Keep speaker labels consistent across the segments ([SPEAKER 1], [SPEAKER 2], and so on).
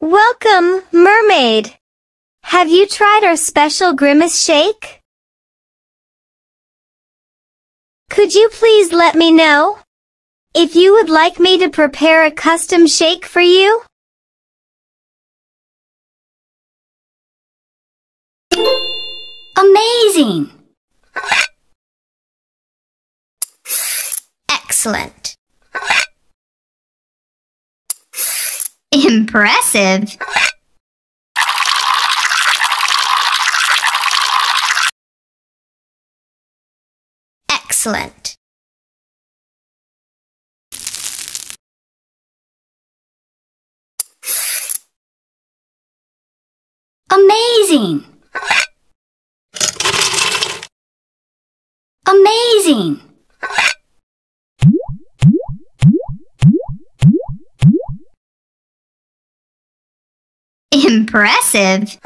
[SPEAKER 1] Welcome, mermaid. Have you tried our special grimace shake? Could you please let me know if you would like me to prepare a custom shake for you?
[SPEAKER 2] Amazing! Excellent. Impressive. Excellent. Amazing. Amazing. Impressive.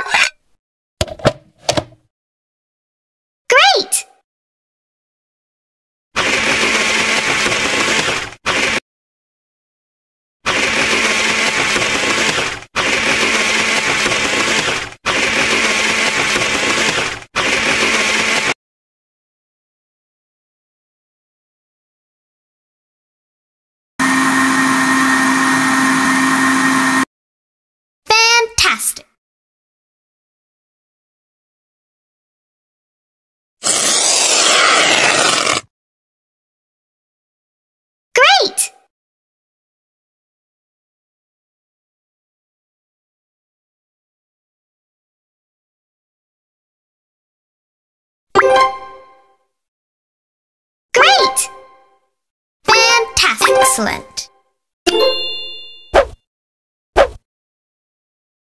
[SPEAKER 2] Excellent.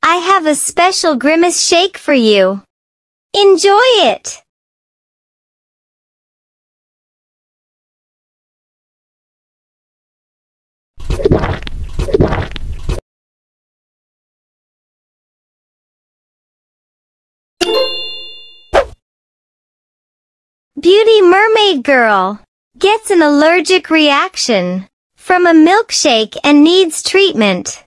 [SPEAKER 1] I have a special grimace shake for you. Enjoy it! Beauty Mermaid Girl gets an allergic reaction from a milkshake and needs treatment.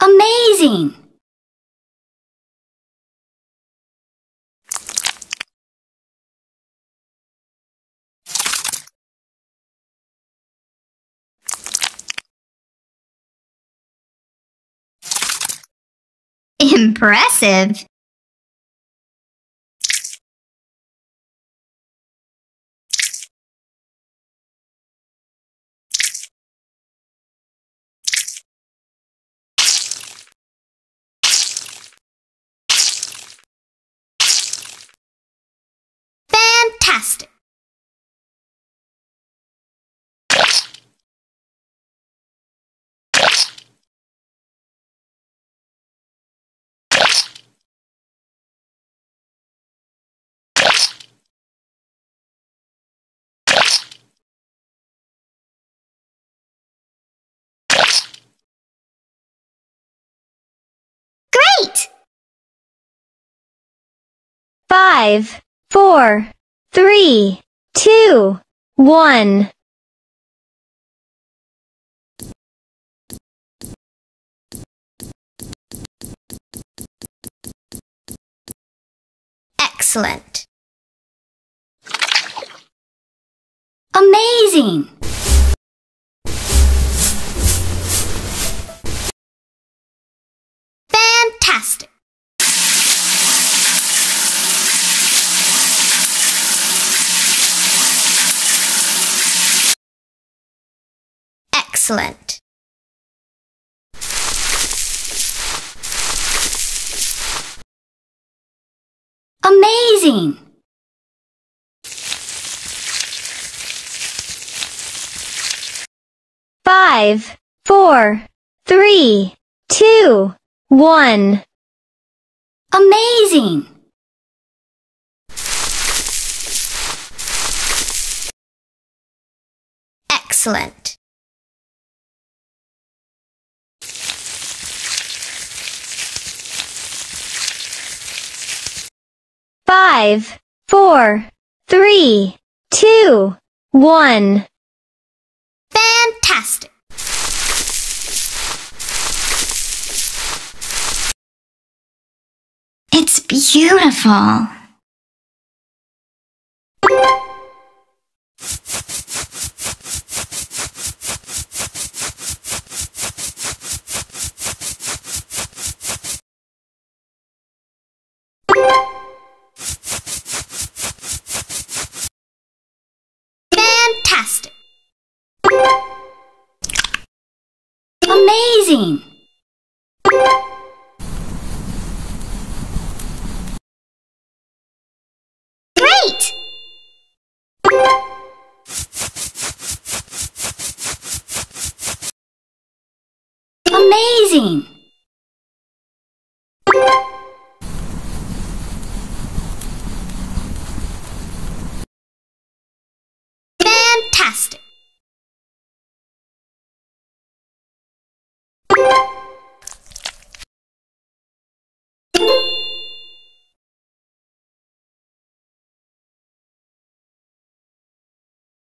[SPEAKER 2] Amazing! Impressive! Fantastic! Great!
[SPEAKER 1] Five, four, three, two, one.
[SPEAKER 2] Excellent. Amazing! Fantastic! Excellent. Amazing!
[SPEAKER 1] Five, four, three, two, one.
[SPEAKER 2] Amazing! Excellent.
[SPEAKER 1] Five, four, three, two, 1,
[SPEAKER 2] Fantastic. It's beautiful. Fantastic. Amazing. Great. Amazing.